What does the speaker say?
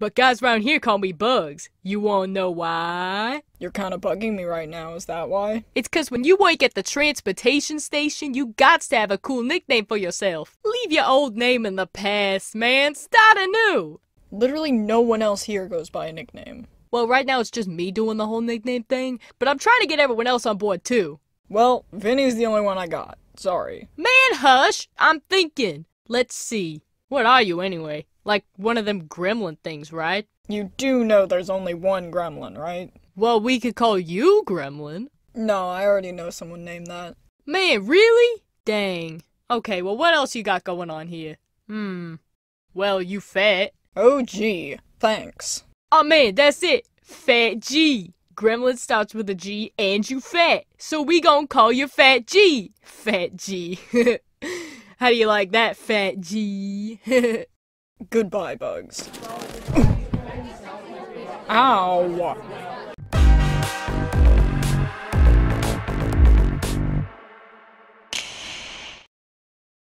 But guys around here call me Bugs. You wanna know why? You're kind of bugging me right now, is that why? It's cause when you work at the transportation station, you got to have a cool nickname for yourself. Leave your old name in the past, man. Start anew. Literally no one else here goes by a nickname. Well, right now it's just me doing the whole nickname thing, but I'm trying to get everyone else on board too. Well, Vinny's the only one I got. Sorry. Man, hush! I'm thinking. Let's see. What are you anyway? Like one of them gremlin things, right? You do know there's only one gremlin, right? Well, we could call you Gremlin. No, I already know someone named that. Man, really? Dang. Okay, well, what else you got going on here? Hmm. Well, you fat. Oh gee, thanks. Oh man, that's it. Fat G. Gremlin starts with a G and you fat. So we gonna call you Fat G. Fat G. How do you like that, Fat G? Goodbye, Bugs. Ow!